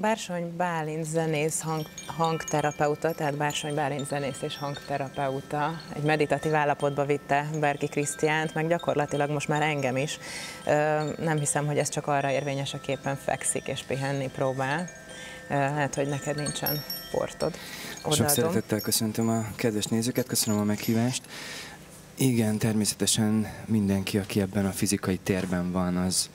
Bársony Bálint zenész, hang, hangterapeuta, tehát Bársony Bálint zenész és hangterapeuta egy meditatív állapotba vitte Berki Krisztiánt, meg gyakorlatilag most már engem is. Nem hiszem, hogy ez csak arra érvényes, a képen fekszik és pihenni próbál. Hát, hogy neked nincsen portod. Odaadom. Sok szeretettel köszöntöm a kedves nézőket, köszönöm a meghívást. Igen, természetesen mindenki, aki ebben a fizikai térben van, az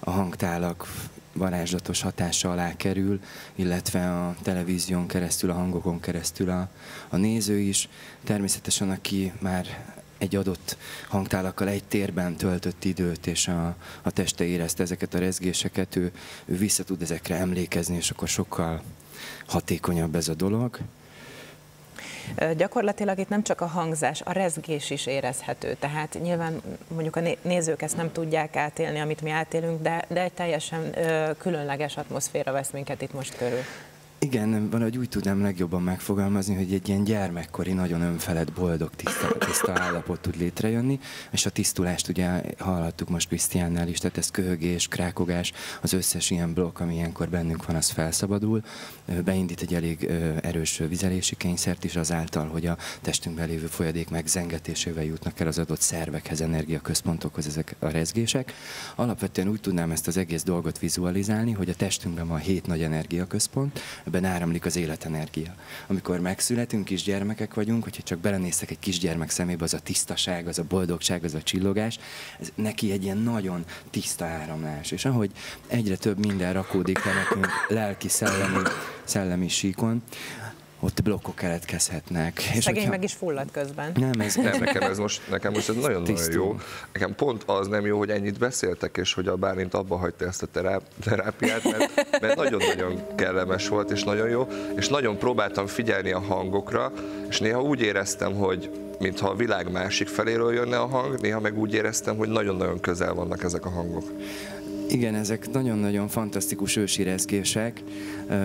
a hangtálak varázslatos hatása alá kerül, illetve a televízión keresztül, a hangokon keresztül a, a néző is. Természetesen, aki már egy adott hangtálakkal egy térben töltött időt, és a, a teste érezte ezeket a rezgéseket, ő, ő vissza tud ezekre emlékezni, és akkor sokkal hatékonyabb ez a dolog. Gyakorlatilag itt nem csak a hangzás, a rezgés is érezhető. Tehát nyilván mondjuk a nézők ezt nem tudják átélni, amit mi átélünk, de, de egy teljesen különleges atmoszféra vesz minket itt most körül. Igen, valahogy úgy tudnám legjobban megfogalmazni, hogy egy ilyen gyermekkori, nagyon önfelett, boldog, tiszta, tiszta állapot tud létrejönni, és a tisztulást ugye hallhattuk most Krisztiánnál is, tehát ez köhögés, krákogás, az összes ilyen blokk, ami ilyenkor bennünk van, az felszabadul, beindít egy elég erős vizelési kényszert is azáltal, hogy a testünkben lévő folyadék megzengetésével jutnak el az adott szervekhez, energiaközpontokhoz ezek a rezgések. Alapvetően úgy tudnám ezt az egész dolgot vizualizálni, hogy a testünkben van hét nagy energiaközpont, ebben áramlik az életenergia. Amikor megszületünk, kisgyermekek vagyunk, hogyha csak belenéztek egy kisgyermek szemébe, az a tisztaság, az a boldogság, az a csillogás, ez neki egy ilyen nagyon tiszta áramlás. És ahogy egyre több minden rakódik le nekünk lelki, szellemi, szellemi síkon, ott blokkok keletkezhetnek. Szegény és hogyha... meg is fullad közben. Nem, ez... nem, nekem ez most, nekem most ez nagyon-nagyon jó. Nekem pont az nem jó, hogy ennyit beszéltek, és hogy a Bálint abba hagyta ezt a teráp, terápiát, mert, mert nagyon-nagyon kellemes volt, és nagyon jó, és nagyon próbáltam figyelni a hangokra, és néha úgy éreztem, hogy mintha a világ másik feléről jönne a hang, néha meg úgy éreztem, hogy nagyon-nagyon közel vannak ezek a hangok. Igen, ezek nagyon-nagyon fantasztikus ősi rezgések.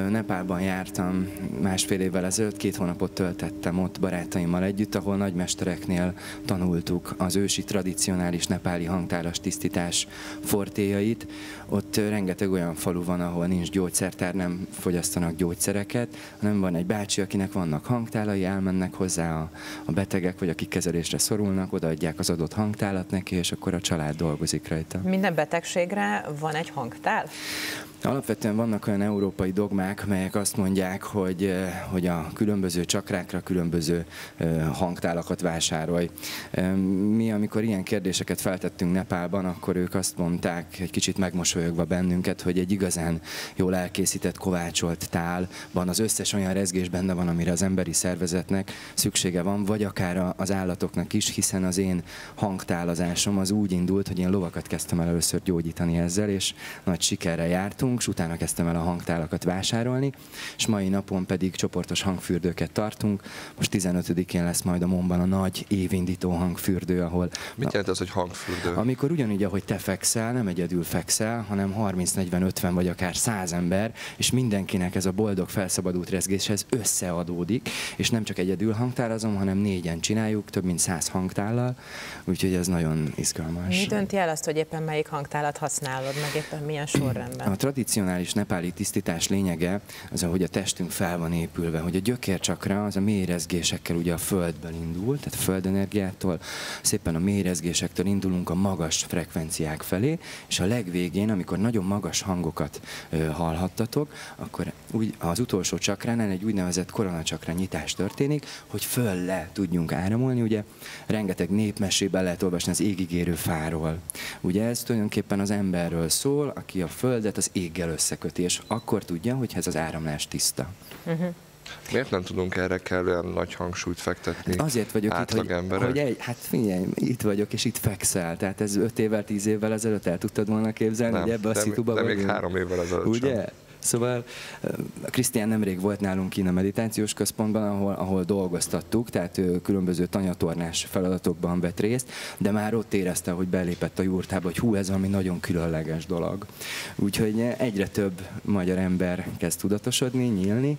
Nepálban jártam másfél évvel ezelőtt, két hónapot töltettem ott barátaimmal együtt, ahol nagymestereknél tanultuk az ősi tradicionális nepáli hangtáras tisztítás fortéjait. Ott rengeteg olyan falu van, ahol nincs gyógyszertár, nem fogyasztanak gyógyszereket, hanem van egy bácsi, akinek vannak hangtálai, elmennek hozzá a, a betegek, vagy akik kezelésre szorulnak, odaadják az adott hangtálat neki, és akkor a család dolgozik rajta. Minden betegségre van egy hangtál? Alapvetően vannak olyan európai dogmák, melyek azt mondják, hogy, eh, hogy a különböző csakrákra különböző eh, hangtálakat vásárolj. Mi, amikor ilyen kérdéseket feltettünk Nepálban, akkor ők azt mondták, egy kicsit megmosolyogva bennünket, hogy egy igazán jól elkészített, kovácsolt tálban az összes olyan rezgés benne van, amire az emberi szervezetnek szüksége van, vagy akár az állatoknak is, hiszen az én hangtálazásom az úgy indult, hogy én lovakat kezdtem el először gyógyítani ezzel, és nagy sikerre jártunk tartunk, és utána kezdtem el a hangtálakat vásárolni, és mai napon pedig csoportos hangfürdőket tartunk. Most 15-én lesz majd a Momban a nagy évindító hangfürdő, ahol... Mit jelent az, hogy hangfürdő? Amikor ugyanígy, ahogy te fekszel, nem egyedül fekszel, hanem 30-40-50 vagy akár 100 ember, és mindenkinek ez a boldog felszabadult rezgéshez összeadódik, és nem csak egyedül hangtálazom, hanem négyen csináljuk, több mint 100 hangtállal, úgyhogy ez nagyon izgalmas. Mi dönti el azt, hogy éppen melyik hangtálat használod, meg éppen milyen sorrendben? A tradicionális nepáli tisztítás lényege az, hogy a testünk fel van épülve, hogy a gyökércsakra az a mélyrezgésekkel ugye a földből indul, tehát a földenergiától, szépen a mélyrezgésektől indulunk a magas frekvenciák felé, és a legvégén, amikor nagyon magas hangokat ö, hallhattatok, akkor úgy az utolsó csakránál egy úgynevezett koronacsakra nyitás történik, hogy föl le tudjunk áramolni, ugye rengeteg népmesében lehet olvasni az égigérő fáról. Ugye ez tulajdonképpen az emberről szól, aki a földet az éggel összeköti, és akkor tudja, hogy ez az áramlás tiszta. Uh-huh. Miért nem tudunk erre kellően nagy hangsúlyt fektetni hát Azért vagyok itt, hogy, hogy egy, hát figyelj, itt vagyok, és itt fekszel. Tehát ez öt évvel, tíz évvel ezelőtt el tudtad volna képzelni, nem, hogy ebbe a szituba De még három évvel ezelőtt Ugye? Sem. Szóval Krisztián nemrég volt nálunk kint a meditációs központban, ahol, ahol dolgoztattuk, tehát ő különböző tanyatornás feladatokban vett részt, de már ott érezte, hogy belépett a jurtába, hogy hú, ez valami nagyon különleges dolog. Úgyhogy egyre több magyar ember kezd tudatosodni, nyílni,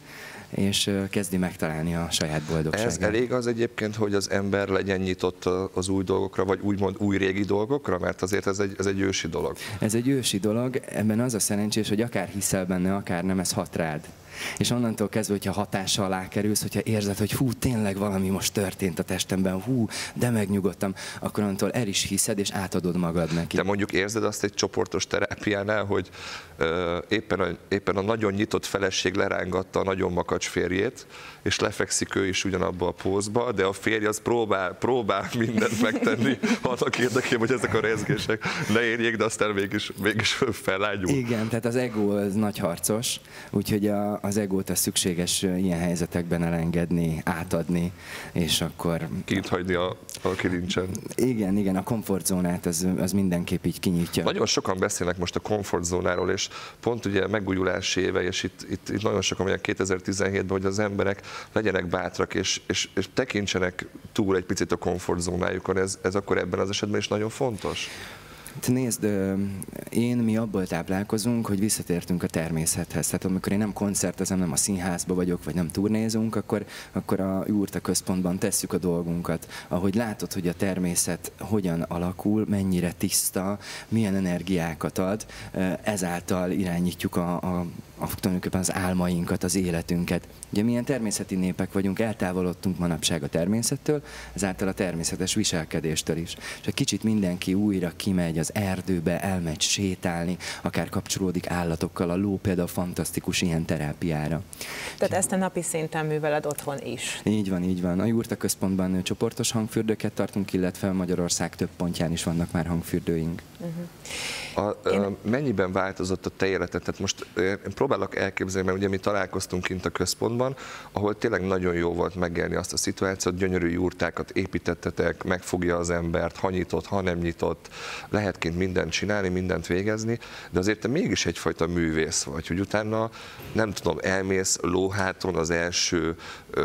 és kezdi megtalálni a saját boldogságát. Ez elég az egyébként, hogy az ember legyen nyitott az új dolgokra, vagy úgymond új régi dolgokra, mert azért ez egy, ez egy ősi dolog. Ez egy ősi dolog, ebben az a szerencsés, hogy akár hiszel benne, akár nem, ez hat rád. És onnantól kezdve, hogyha hatása alá kerülsz, hogyha érzed, hogy hú, tényleg valami most történt a testemben, hú, de megnyugodtam, akkor onnantól el is hiszed, és átadod magad neki. Te mondjuk érzed azt egy csoportos terápiánál, hogy ö, éppen, a, éppen a nagyon nyitott feleség lerángatta a nagyon makacs férjét, és lefekszik ő is ugyanabba a pózba, de a férj az próbál, próbál mindent megtenni annak érdekében, hogy ezek a rezgések ne érjék, de aztán mégis, mégis felágyul. Igen, tehát az ego az nagy harcos, úgyhogy a, az egót a szükséges ilyen helyzetekben elengedni, átadni, és akkor... Kint hagyni a, a kilincsen. Igen, igen, a komfortzónát az, az mindenképp így kinyitja. Nagyon sokan beszélnek most a komfortzónáról, és pont ugye megújulási éve, és itt, itt, itt nagyon sokan mondják 2017-ben, hogy az emberek legyenek bátrak, és, és, és tekintsenek túl egy picit a komfortzónájukon. Ez, ez akkor ebben az esetben is nagyon fontos? Hát nézd, én, mi abból táplálkozunk, hogy visszatértünk a természethez. Tehát amikor én nem koncertezem, nem a színházba vagyok, vagy nem turnézunk, akkor, akkor a Jurta központban tesszük a dolgunkat. Ahogy látod, hogy a természet hogyan alakul, mennyire tiszta, milyen energiákat ad, ezáltal irányítjuk a a, tulajdonképpen az álmainkat, az életünket. Ugye milyen természeti népek vagyunk, eltávolodtunk manapság a természettől, ezáltal a természetes viselkedéstől is. És egy kicsit mindenki újra kimegy az erdőbe, elmegy sétálni, akár kapcsolódik állatokkal, a ló például fantasztikus ilyen terápiára. Tehát ezt a napi szinten műveled otthon is? Így van, így van. A Jurta központban csoportos hangfürdőket tartunk, illetve Magyarország több pontján is vannak már hangfürdőink. Uh-huh. A, Én... Mennyiben változott a te életed? Tehát most én próbálok elképzelni, mert ugye mi találkoztunk kint a központban, ahol tényleg nagyon jó volt megélni azt a szituációt, gyönyörű jurtákat építettetek, megfogja az embert, ha nyitott, ha nem nyitott, lehet kint mindent csinálni, mindent végezni, de azért te mégis egyfajta művész vagy, hogy utána nem tudom, elmész lóháton az első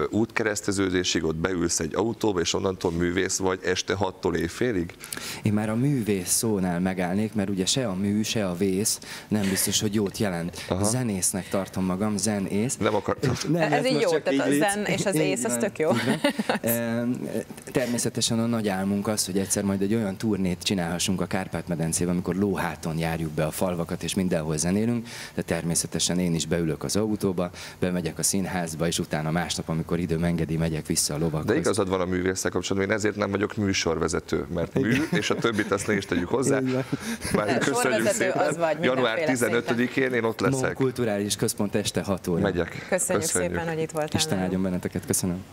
útkereszteződésig, ott beülsz egy autóba, és onnantól művész vagy este 6-tól éjfélig? Én már a művész szónál megállnék, mert ugye se a mű, se a vész nem biztos, hogy jót jelent. Aha. Zenésznek tartom magam, zenész. Nem akartam. Nem, Ez így jó, tehát a zen és az ész, az tök jó. Természetesen a nagy álmunk az, hogy egyszer majd egy olyan turnét csinálhassunk a Kárpát-medencében, amikor lóháton járjuk be a falvakat, és mindenhol zenélünk, de természetesen én is beülök az autóba, bemegyek a színházba, és utána másnap, amikor időm engedi, megyek vissza a lovakhoz. De igazad van a művészek kapcsolatban, én ezért nem vagyok műsorvezető, mert mű, és a többit azt ne is tegyük hozzá. Már köszönjük szépen. Az vagy, Január 15-én én ott leszek. Kulturális Központ este 6 óra. Megyek. Köszönjük, köszönjük. szépen, hogy itt voltál. Isten áldjon benneteket, köszönöm.